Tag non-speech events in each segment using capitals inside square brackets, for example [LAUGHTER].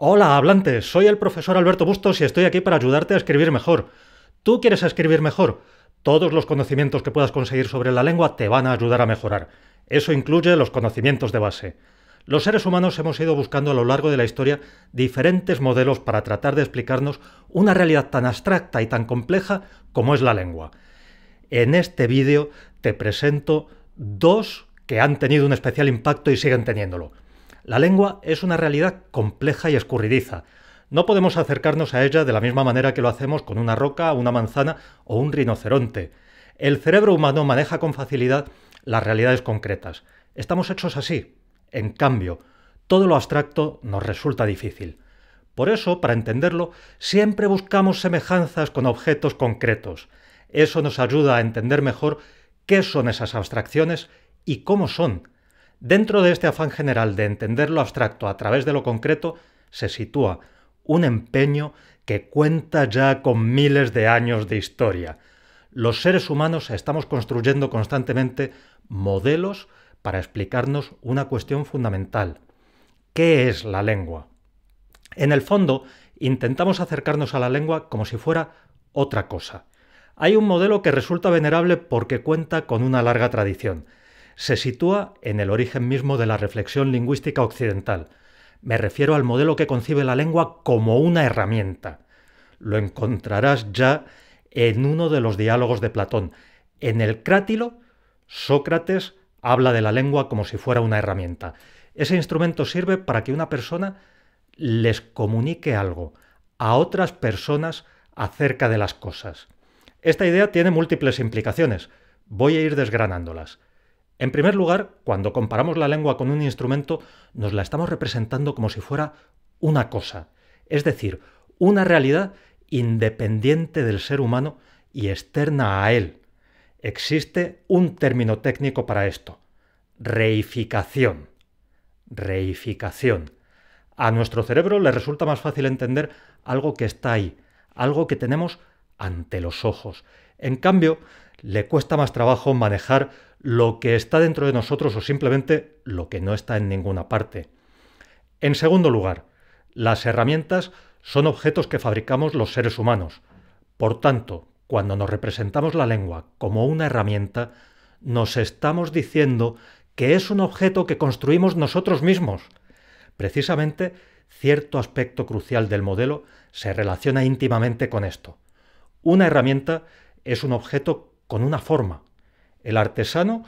Hola, hablantes, soy el profesor Alberto Bustos y estoy aquí para ayudarte a escribir mejor. ¿Tú quieres escribir mejor? Todos los conocimientos que puedas conseguir sobre la lengua te van a ayudar a mejorar. Eso incluye los conocimientos de base. Los seres humanos hemos ido buscando a lo largo de la historia diferentes modelos para tratar de explicarnos una realidad tan abstracta y tan compleja como es la lengua. En este vídeo te presento dos que han tenido un especial impacto y siguen teniéndolo. La lengua es una realidad compleja y escurridiza. No podemos acercarnos a ella de la misma manera que lo hacemos con una roca, una manzana o un rinoceronte. El cerebro humano maneja con facilidad las realidades concretas. Estamos hechos así. En cambio, todo lo abstracto nos resulta difícil. Por eso, para entenderlo, siempre buscamos semejanzas con objetos concretos. Eso nos ayuda a entender mejor qué son esas abstracciones y cómo son, Dentro de este afán general de entender lo abstracto a través de lo concreto, se sitúa un empeño que cuenta ya con miles de años de historia. Los seres humanos estamos construyendo constantemente modelos para explicarnos una cuestión fundamental. ¿Qué es la lengua? En el fondo, intentamos acercarnos a la lengua como si fuera otra cosa. Hay un modelo que resulta venerable porque cuenta con una larga tradición se sitúa en el origen mismo de la reflexión lingüística occidental. Me refiero al modelo que concibe la lengua como una herramienta. Lo encontrarás ya en uno de los diálogos de Platón. En el Crátilo, Sócrates habla de la lengua como si fuera una herramienta. Ese instrumento sirve para que una persona les comunique algo a otras personas acerca de las cosas. Esta idea tiene múltiples implicaciones. Voy a ir desgranándolas. En primer lugar, cuando comparamos la lengua con un instrumento, nos la estamos representando como si fuera una cosa, es decir, una realidad independiente del ser humano y externa a él. Existe un término técnico para esto, reificación. Reificación. A nuestro cerebro le resulta más fácil entender algo que está ahí, algo que tenemos ante los ojos. En cambio, le cuesta más trabajo manejar lo que está dentro de nosotros o simplemente lo que no está en ninguna parte. En segundo lugar, las herramientas son objetos que fabricamos los seres humanos. Por tanto, cuando nos representamos la lengua como una herramienta, nos estamos diciendo que es un objeto que construimos nosotros mismos. Precisamente, cierto aspecto crucial del modelo se relaciona íntimamente con esto. Una herramienta es un objeto con una forma, el artesano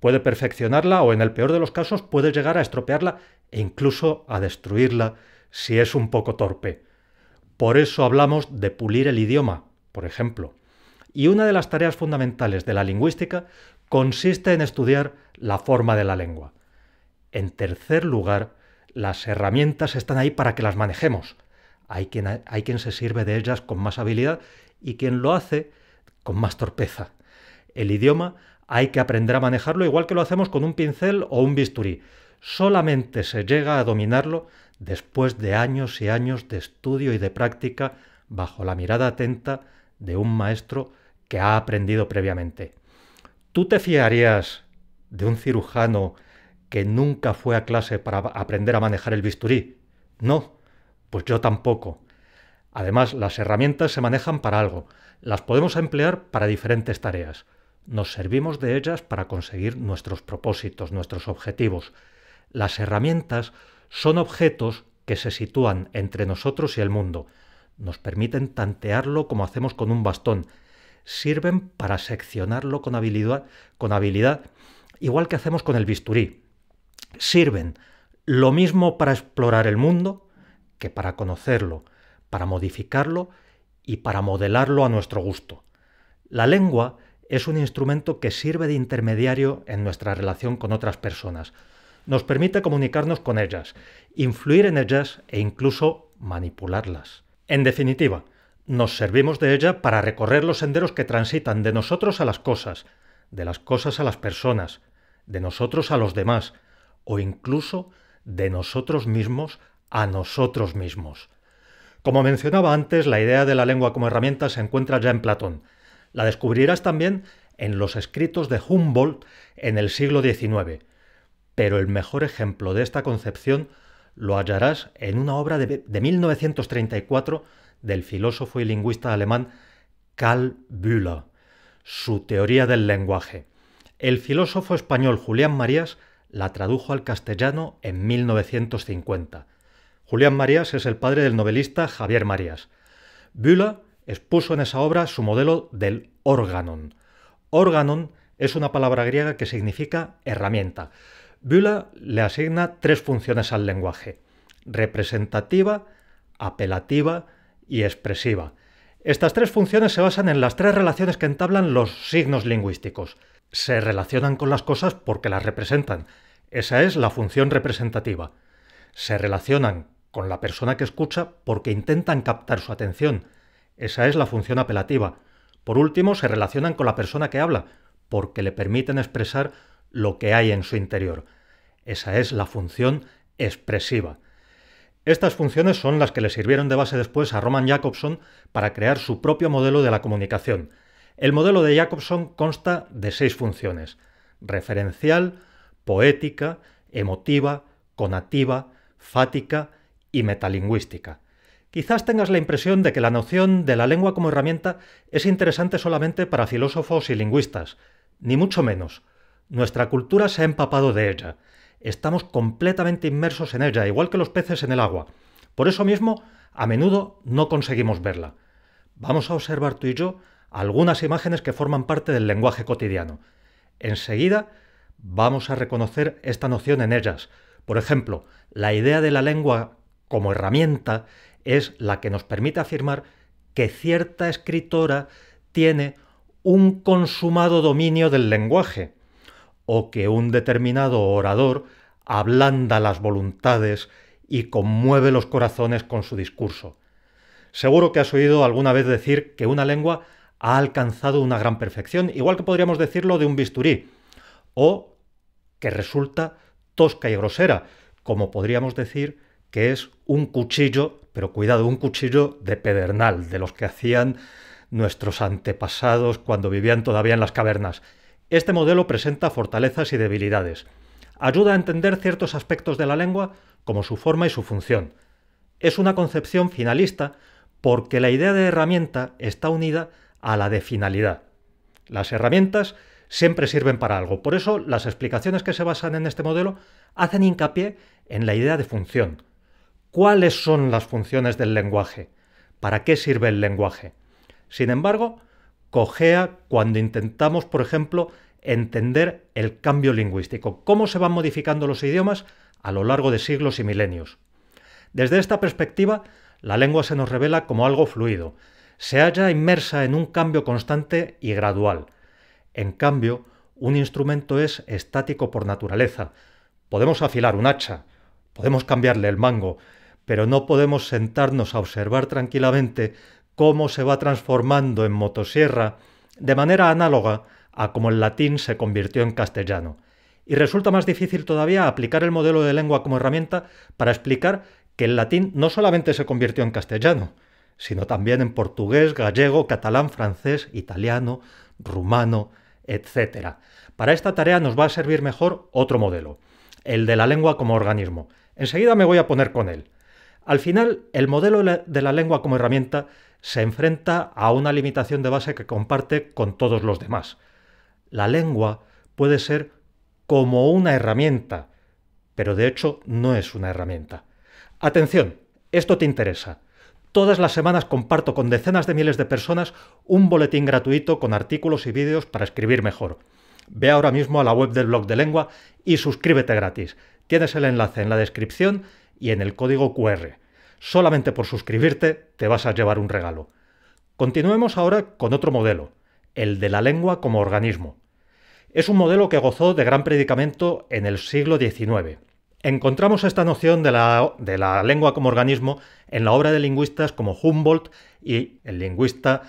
puede perfeccionarla o en el peor de los casos puede llegar a estropearla e incluso a destruirla si es un poco torpe. Por eso hablamos de pulir el idioma, por ejemplo. Y una de las tareas fundamentales de la lingüística consiste en estudiar la forma de la lengua. En tercer lugar, las herramientas están ahí para que las manejemos. Hay quien, hay quien se sirve de ellas con más habilidad y quien lo hace con más torpeza. El idioma hay que aprender a manejarlo igual que lo hacemos con un pincel o un bisturí. Solamente se llega a dominarlo después de años y años de estudio y de práctica bajo la mirada atenta de un maestro que ha aprendido previamente. ¿Tú te fiarías de un cirujano que nunca fue a clase para aprender a manejar el bisturí? No, pues yo tampoco. Además, las herramientas se manejan para algo. Las podemos emplear para diferentes tareas. Nos servimos de ellas para conseguir nuestros propósitos, nuestros objetivos. Las herramientas son objetos que se sitúan entre nosotros y el mundo. Nos permiten tantearlo como hacemos con un bastón. Sirven para seccionarlo con habilidad, con habilidad igual que hacemos con el bisturí. Sirven lo mismo para explorar el mundo que para conocerlo, para modificarlo y para modelarlo a nuestro gusto. La lengua es un instrumento que sirve de intermediario en nuestra relación con otras personas. Nos permite comunicarnos con ellas, influir en ellas e incluso manipularlas. En definitiva, nos servimos de ella para recorrer los senderos que transitan de nosotros a las cosas, de las cosas a las personas, de nosotros a los demás, o incluso de nosotros mismos a nosotros mismos. Como mencionaba antes, la idea de la lengua como herramienta se encuentra ya en Platón, la descubrirás también en los escritos de Humboldt en el siglo XIX. Pero el mejor ejemplo de esta concepción lo hallarás en una obra de, 1934 del filósofo y lingüista alemán Karl Bühler, su teoría del lenguaje. El filósofo español Julián Marías la tradujo al castellano en 1950. Julián Marías es el padre del novelista Javier Marías. Bühler expuso en esa obra su modelo del órganon. Órganon es una palabra griega que significa herramienta. Bühler le asigna tres funciones al lenguaje: representativa, apelativa y expresiva. Estas tres funciones se basan en las tres relaciones que entablan los signos lingüísticos. Se relacionan con las cosas porque las representan. Esa es la función representativa. Se relacionan con la persona que escucha porque intentan captar su atención. Esa es la función apelativa. Por último, se relacionan con la persona que habla porque le permiten expresar lo que hay en su interior. Esa es la función expresiva. Estas funciones son las que le sirvieron de base después a Roman Jacobson para crear su propio modelo de la comunicación. El modelo de Jacobson consta de seis funciones: referencial, poética, emotiva, conativa, fática y metalingüística. Quizás tengas la impresión de que la noción de la lengua como herramienta es interesante solamente para filósofos y lingüistas, ni mucho menos. Nuestra cultura se ha empapado de ella estamos completamente inmersos en ella, igual que los peces en el agua. Por eso mismo, a menudo no conseguimos verla. Vamos a observar tú y yo algunas imágenes que forman parte del lenguaje cotidiano. Enseguida vamos a reconocer esta noción en ellas. Por ejemplo, la idea de la lengua como herramienta es la que nos permite afirmar que cierta escritora tiene un consumado dominio del lenguaje o que un determinado orador ablanda las voluntades y conmueve los corazones con su discurso. Seguro que has oído alguna vez decir que una lengua ha alcanzado una gran perfección, igual que podríamos decirlo de un bisturí, o que resulta tosca y grosera, como podríamos decir que es un cuchillo, pero cuidado, un cuchillo de pedernal, de los que hacían nuestros antepasados cuando vivían todavía en las cavernas. Este modelo presenta fortalezas y debilidades. Ayuda a entender ciertos aspectos de la lengua como su forma y su función. Es una concepción finalista porque la idea de herramienta está unida a la de finalidad. Las herramientas siempre sirven para algo, por eso las explicaciones que se basan en este modelo hacen hincapié en la idea de función. ¿Cuáles son las funciones del lenguaje? ¿Para qué sirve el lenguaje? Sin embargo, cojea cuando intentamos, por ejemplo, entender el cambio lingüístico, cómo se van modificando los idiomas a lo largo de siglos y milenios. Desde esta perspectiva, la lengua se nos revela como algo fluido, se halla inmersa en un cambio constante y gradual. En cambio, un instrumento es estático por naturaleza. Podemos afilar un hacha, podemos cambiarle el mango, pero no podemos sentarnos a observar tranquilamente cómo se va transformando en motosierra de manera análoga a cómo el latín se convirtió en castellano. Y resulta más difícil todavía aplicar el modelo de lengua como herramienta para explicar que el latín no solamente se convirtió en castellano, sino también en portugués, gallego, catalán, francés, italiano, rumano, etc. Para esta tarea nos va a servir mejor otro modelo, el de la lengua como organismo. Enseguida me voy a poner con él. Al final, el modelo de la lengua como herramienta se enfrenta a una limitación de base que comparte con todos los demás. La lengua puede ser como una herramienta, pero de hecho no es una herramienta. Atención, esto te interesa. Todas las semanas comparto con decenas de miles de personas un boletín gratuito con artículos y vídeos para escribir mejor. Ve ahora mismo a la web del blog de lengua y suscríbete gratis. Tienes el enlace en la descripción y en el código QR. Solamente por suscribirte te vas a llevar un regalo. Continuemos ahora con otro modelo, el de la lengua como organismo. Es un modelo que gozó de gran predicamento en el siglo XIX. Encontramos esta noción de la, de la lengua como organismo en la obra de lingüistas como Humboldt y el lingüista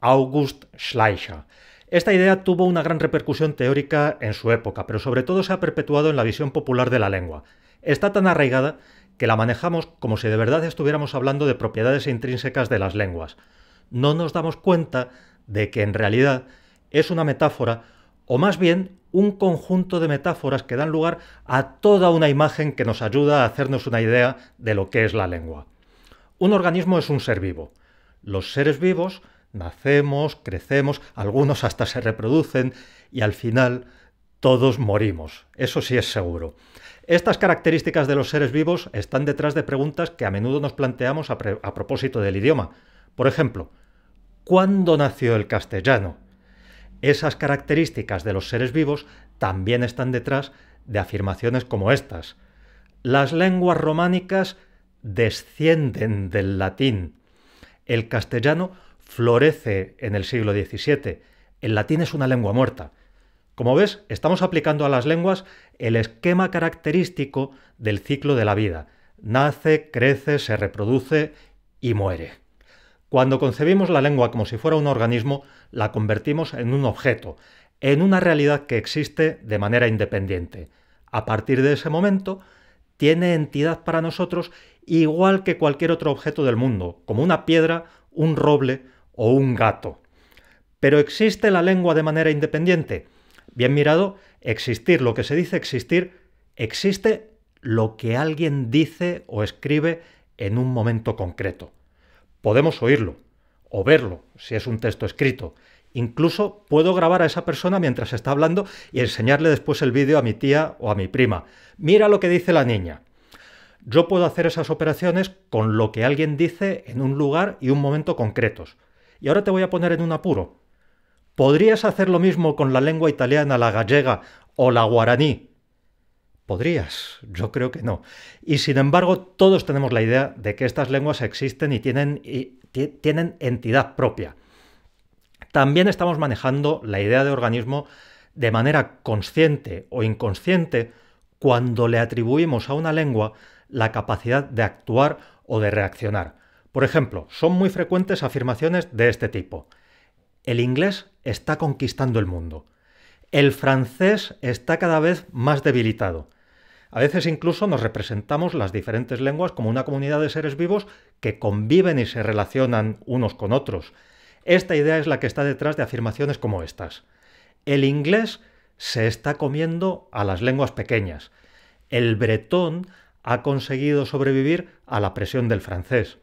August Schleicher. Esta idea tuvo una gran repercusión teórica en su época, pero sobre todo se ha perpetuado en la visión popular de la lengua. Está tan arraigada que la manejamos como si de verdad estuviéramos hablando de propiedades intrínsecas de las lenguas. No nos damos cuenta de que en realidad es una metáfora o más bien un conjunto de metáforas que dan lugar a toda una imagen que nos ayuda a hacernos una idea de lo que es la lengua. Un organismo es un ser vivo. Los seres vivos nacemos, crecemos, algunos hasta se reproducen y al final todos morimos. Eso sí es seguro. Estas características de los seres vivos están detrás de preguntas que a menudo nos planteamos a, propósito del idioma. Por ejemplo, ¿cuándo nació el castellano? Esas características de los seres vivos también están detrás de afirmaciones como estas. Las lenguas románicas descienden del latín. El castellano florece en el siglo XVII. El latín es una lengua muerta. Como ves, estamos aplicando a las lenguas el esquema característico del ciclo de la vida. Nace, crece, se reproduce y muere. Cuando concebimos la lengua como si fuera un organismo, la convertimos en un objeto, en una realidad que existe de manera independiente. A partir de ese momento, tiene entidad para nosotros igual que cualquier otro objeto del mundo, como una piedra, un roble o un gato. Pero ¿existe la lengua de manera independiente? Bien mirado, existir, lo que se dice existir, existe lo que alguien dice o escribe en un momento concreto. Podemos oírlo o verlo si es un texto escrito. Incluso puedo grabar a esa persona mientras está hablando y enseñarle después el vídeo a mi tía o a mi prima. Mira lo que dice la niña. Yo puedo hacer esas operaciones con lo que alguien dice en un lugar y un momento concretos. Y ahora te voy a poner en un apuro. ¿Podrías hacer lo mismo con la lengua italiana, la gallega o la guaraní? Podrías, yo creo que no. Y sin embargo, todos tenemos la idea de que estas lenguas existen y tienen, y tienen entidad propia. También estamos manejando la idea de organismo de manera consciente o inconsciente cuando le atribuimos a una lengua la capacidad de actuar o de reaccionar. Por ejemplo, son muy frecuentes afirmaciones de este tipo. El inglés está conquistando el mundo. El francés está cada vez más debilitado. A veces incluso nos representamos las diferentes lenguas como una comunidad de seres vivos que conviven y se relacionan unos con otros. Esta idea es la que está detrás de afirmaciones como estas. El inglés se está comiendo a las lenguas pequeñas. El bretón ha conseguido sobrevivir a la presión del francés.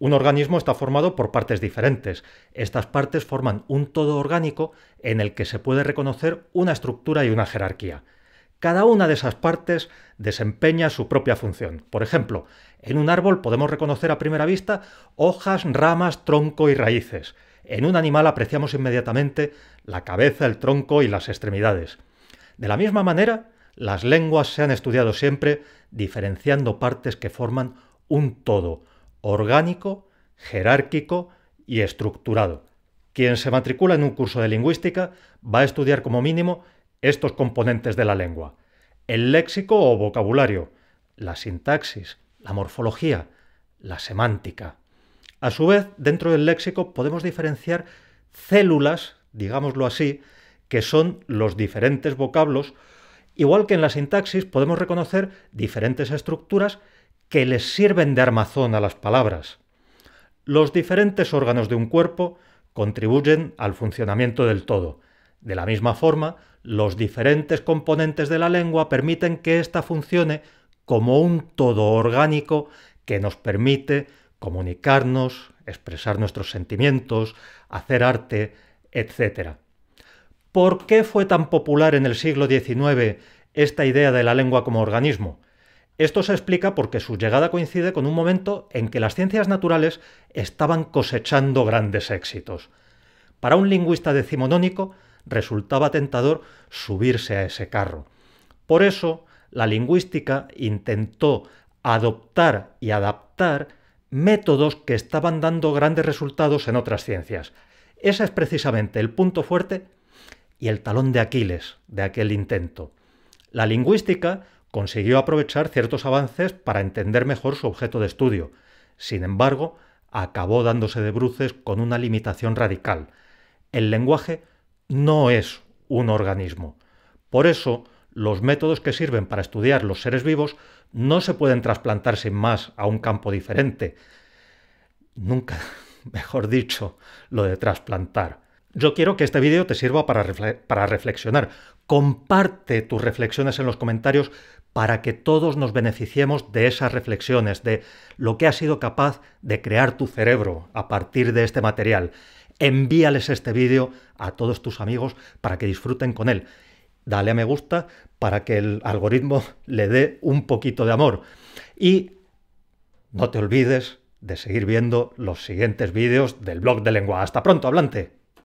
Un organismo está formado por partes diferentes. Estas partes forman un todo orgánico en el que se puede reconocer una estructura y una jerarquía. Cada una de esas partes desempeña su propia función. Por ejemplo, en un árbol podemos reconocer a primera vista hojas, ramas, tronco y raíces. En un animal apreciamos inmediatamente la cabeza, el tronco y las extremidades. De la misma manera, las lenguas se han estudiado siempre diferenciando partes que forman un todo, orgánico, jerárquico y estructurado. Quien se matricula en un curso de lingüística va a estudiar como mínimo estos componentes de la lengua. El léxico o vocabulario, la sintaxis, la morfología, la semántica. A su vez, dentro del léxico podemos diferenciar células, digámoslo así, que son los diferentes vocablos, igual que en la sintaxis podemos reconocer diferentes estructuras que les sirven de armazón a las palabras. Los diferentes órganos de un cuerpo contribuyen al funcionamiento del todo. De la misma forma, los diferentes componentes de la lengua permiten que ésta funcione como un todo orgánico que nos permite comunicarnos, expresar nuestros sentimientos, hacer arte, etc. ¿Por qué fue tan popular en el siglo XIX esta idea de la lengua como organismo? Esto se explica porque su llegada coincide con un momento en que las ciencias naturales estaban cosechando grandes éxitos. Para un lingüista decimonónico resultaba tentador subirse a ese carro. Por eso, la lingüística intentó adoptar y adaptar métodos que estaban dando grandes resultados en otras ciencias. Ese es precisamente el punto fuerte y el talón de Aquiles de aquel intento. La lingüística consiguió aprovechar ciertos avances para entender mejor su objeto de estudio. Sin embargo, acabó dándose de bruces con una limitación radical. El lenguaje no es un organismo. Por eso, los métodos que sirven para estudiar los seres vivos no se pueden trasplantar sin más a un campo diferente. Nunca, [LAUGHS] mejor dicho, lo de trasplantar. Yo quiero que este vídeo te sirva para, para reflexionar. Comparte tus reflexiones en los comentarios para que todos nos beneficiemos de esas reflexiones, de lo que ha sido capaz de crear tu cerebro a partir de este material. Envíales este vídeo a todos tus amigos para que disfruten con él. Dale a me gusta para que el algoritmo [LAUGHS] le dé un poquito de amor. Y no te olvides de seguir viendo los siguientes vídeos del blog de lengua. Hasta pronto, hablante.